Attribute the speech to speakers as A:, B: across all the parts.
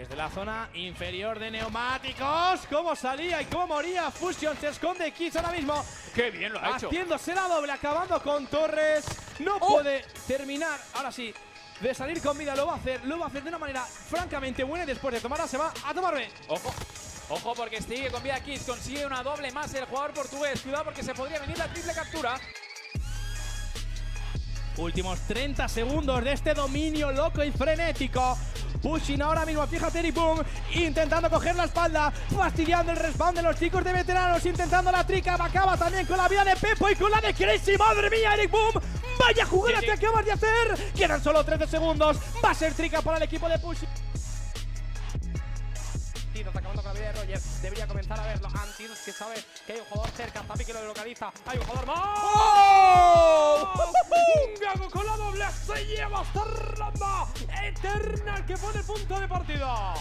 A: Desde la zona inferior de neumáticos, cómo salía y cómo moría Fusion, se esconde Kids ahora mismo.
B: Qué bien lo ha hecho.
A: Haciéndose la doble, acabando con Torres. No
B: Oh.
A: puede terminar, ahora sí, de salir con vida. Lo va a hacer, lo va a hacer de una manera francamente buena y después de tomarla se va a tomar B.
B: Ojo. Ojo porque sigue con vida Kids, consigue una doble más el jugador portugués. Cuidado porque se podría venir la triple captura.
A: Últimos 30 segundos de este dominio loco y frenético. Pushing ahora mismo, fíjate Eric Boom, intentando coger la espalda, fastidiando el respawn de los chicos de veteranos, intentando la trica, acaba también con la vida de Pepo y con la de Crazy, madre mía, Eric Boom, vaya jugada que acabas de hacer, quedan solo 13 segundos, va a ser trica para el equipo de Pushing. Está acabando con la vida de Rogers. Debería comenzar a verlo. Antidos que sabe que hay un jugador cerca. Zapi que lo localiza. Hay un jugador más.
B: ¡Oh!
A: Gago con la doble se lleva ronda. Eternal que pone punto de partida.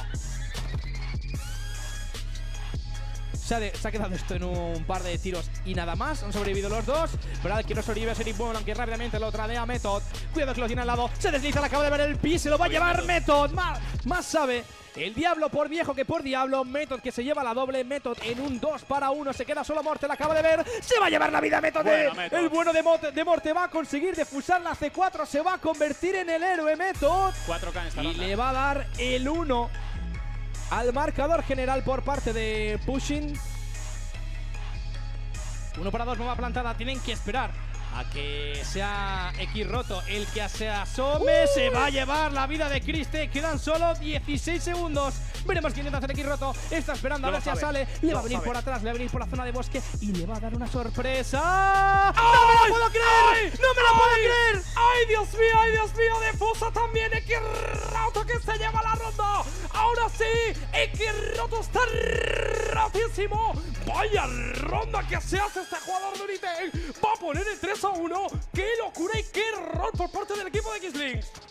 A: Se ha, de- se ha quedado esto en un par de tiros y nada más. Han sobrevivido los dos. Verdad que no sobrevive Eric Boone, aunque rápidamente lo tradea Method. Cuidado que lo tiene al lado. Se desliza, le acaba de ver el pi. Se lo va a llevar
B: Method.
A: Method. Más, más sabe. El diablo por viejo que por diablo. Method que se lleva la doble. Method en un 2 para 1. Se queda solo Morte. La acaba de ver. Se va a llevar la vida Method.
B: Bueno,
A: Eh,
B: Method.
A: El bueno de, Mot- de Morte va a conseguir defusar la C4. Se va a convertir en el héroe Method.
B: 4K en esta
A: Y
B: ronda.
A: le va a dar el 1 al marcador general por parte de Pushing. Uno para dos, nueva plantada. Tienen que esperar a que sea X roto el que se asome. Se va a llevar la vida de Criste. Quedan solo 16 segundos. Veremos quién intenta hacer X roto. Está esperando a
B: Lo
A: ver si
B: a
A: sale. Le va a
B: a
A: venir por atrás, le va a venir por la zona de bosque y le va a dar una sorpresa. ¡No me lo puedo creer! ¡No me lo puedo creer!
C: ¡Ay, Dios mío, ay, Dios mío! Defusa también X Roto que se lleva la. Ahora sí, X Roto está rotísimo. Vaya ronda que se hace este jugador de Unitec. Va a poner el 3 a 1. ¡Qué locura y qué error por parte del equipo de X-Links!